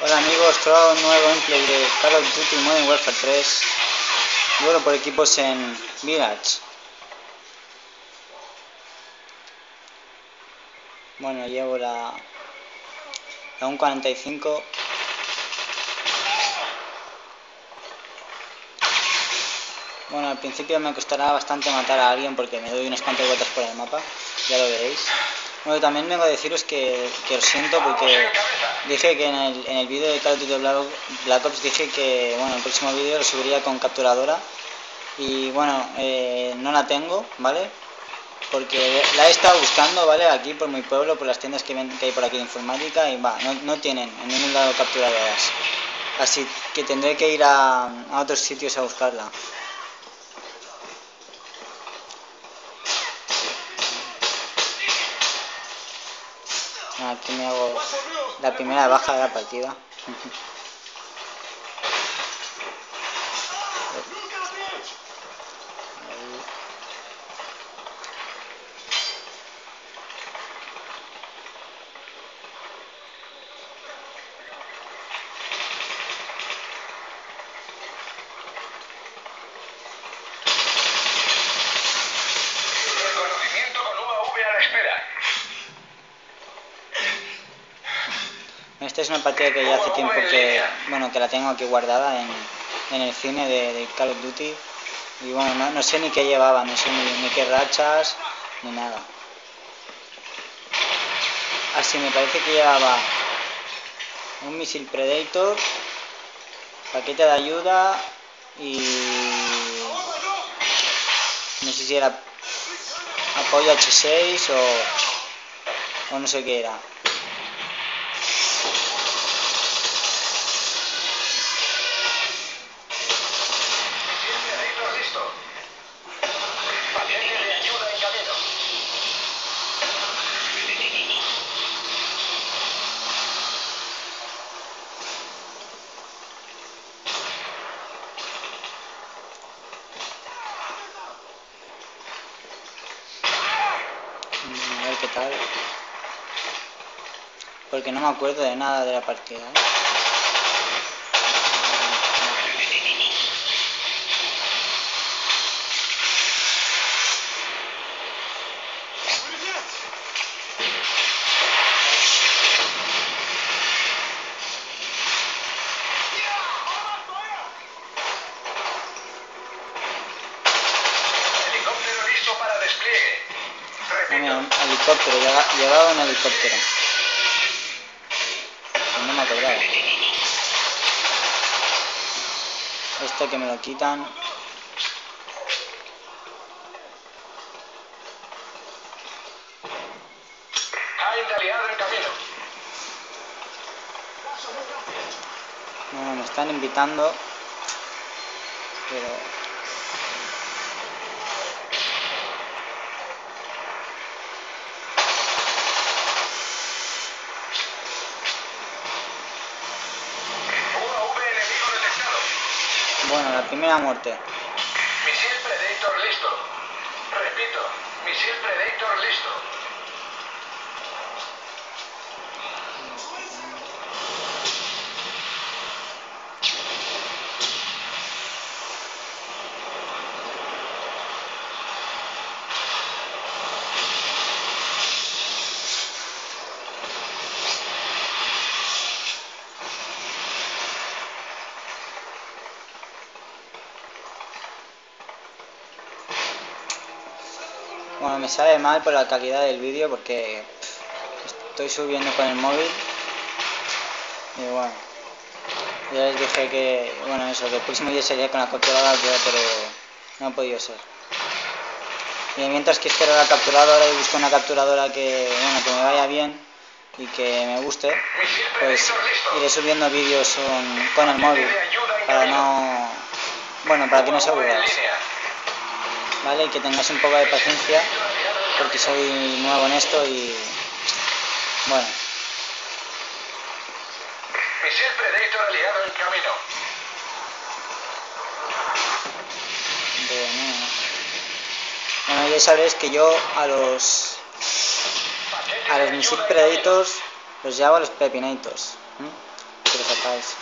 Hola amigos, todo un nuevo gameplay de Call of Duty Modern Warfare 3 Duelo por equipos en Village. Bueno, llevo la, la 1.45 Bueno, al principio me costará bastante matar a alguien porque me doy unas cuantas vueltas por el mapa, ya lo veréis. Bueno, también vengo a deciros que, que os siento porque dije que en el, en el vídeo de Call of Duty Black Ops dije que bueno, el próximo vídeo lo subiría con capturadora y bueno, eh, no la tengo, ¿vale? Porque la he estado buscando, ¿vale? Aquí por mi pueblo, por las tiendas que, que hay por aquí de informática y va, no, no tienen en ningún lado capturadoras. Así que tendré que ir a, a otros sitios a buscarla. Aquí me hago la primera baja de la partida. Esta es una partida que ya hace tiempo que, bueno, que la tengo aquí guardada en, en el cine de, Call of Duty. Y bueno, no, no sé ni qué llevaba, no sé ni, ni, qué rachas, ni nada. Así me parece que llevaba un misil Predator, paquete de ayuda y no sé si era apoyo H6 o, o no sé qué era. a ver qué porque no me acuerdo de nada de la partida ¿eh? Un helicóptero, llevaba un helicóptero. No me acordaba. Esto que me lo quitan. Bueno, me están invitando, pero Bueno, la primera muerte. Misil Predator listo. Repito, misil Predator listo. Bueno, me sale mal por la calidad del vídeo porque estoy subiendo con el móvil y bueno, ya les dije que, bueno, eso, que el próximo día sería con la capturadora, pero no ha podido ser. Y mientras que espero la capturadora y busco una capturadora que, bueno, que me vaya bien y que me guste, pues iré subiendo vídeos con, el móvil para no, bueno, para que no se aburráis. ¿Vale? Y que tengáis un poco de paciencia porque soy nuevo en esto y bueno. Misil Predator aliado en camino. Bueno, bueno, ya sabréis que yo a los a los misil Predators los llamo a los Pepinators. ¿eh? si lo sacáis.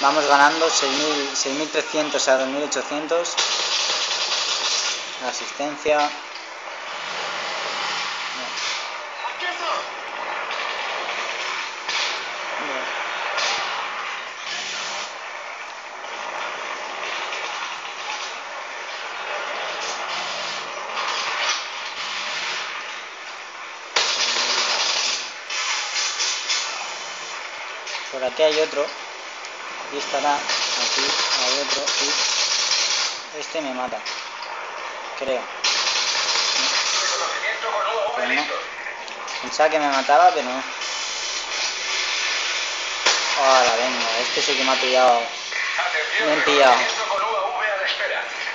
Vamos ganando 6.000 6.300 a 2.800. Asistencia. ¡Aquí está! Por aquí hay otro. Aquí estará. Aquí hay otro. Y este me mata. Creo. Pues no. Pensaba que me mataba, pero no. Hola, venga. Este sí que me ha pillado. Me han pillado.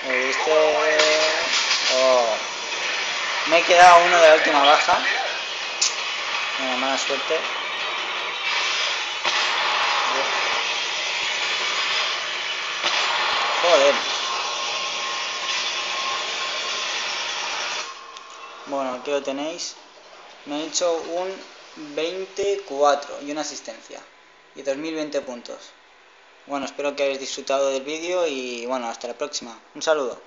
Este... Me he quedado uno de la última baja. Mala suerte. Lo tenéis. Me he hecho un 24 y una asistencia. Y 2020 puntos. Bueno, espero que hayáis disfrutado del vídeo y bueno, hasta la próxima. Un saludo.